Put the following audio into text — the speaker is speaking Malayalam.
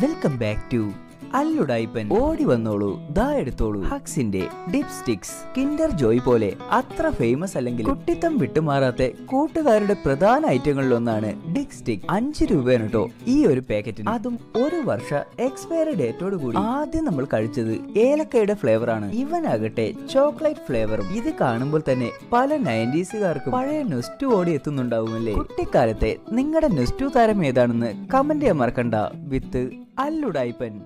Welcome back to അല്ലുടായിപ്പൻ ഓടി വന്നോളൂ ദാ എടുത്തോളൂ. ഹക്സിന്റെ ഡിപ്സ്റ്റിക്സ് കിൻഡർ ജോയ് പോലെ അത്ര ഫേമസ് അല്ലെങ്കിൽ കുട്ടിത്തം വിട്ടുമാറാത്ത കൂട്ടുകാരുടെ പ്രധാന ഐറ്റങ്ങളിൽ ഒന്നാണ് ഡിക് സ്റ്റിക് അഞ്ച് രൂപയാണ് കേട്ടോ ഈ ഒരു പാക്കറ്റിന്. അതും ഒരു വർഷ എക്സ്പയറി ഡേറ്റോട് കൂടി. ആദ്യം നമ്മൾ കഴിച്ചത് ഏലക്കയുടെ ഫ്ലേവർ ആണ് ഇവനാകട്ടെ ചോക്ലേറ്റ് ഫ്ലേവറും. ഇത് കാണുമ്പോൾ തന്നെ പല നയന്റീസുകാർക്കും പഴയ നെസ്റ്റു ഓടി എത്തുന്നുണ്ടാവുമല്ലേ? കുട്ടിക്കാലത്തെ നിങ്ങളുടെ നെസ്റ്റു താരം ഏതാണെന്ന് കമന്റ് ചെയ്യാൻ മറക്കണ്ട. വിത്ത് അല്ലുടായിപ്പൻ.